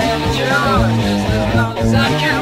and yours as long as I can.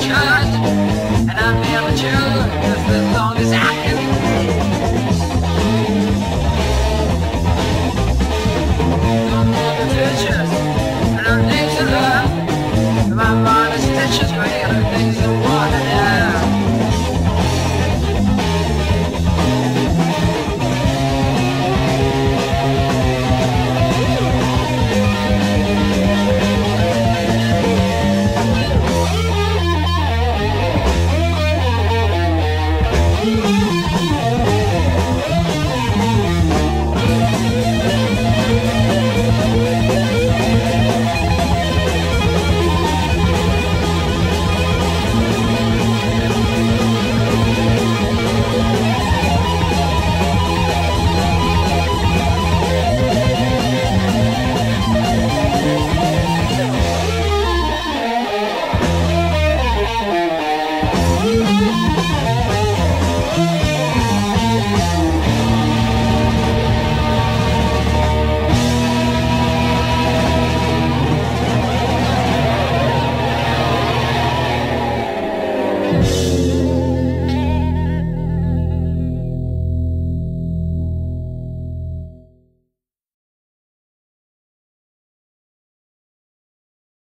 child, and I'm never too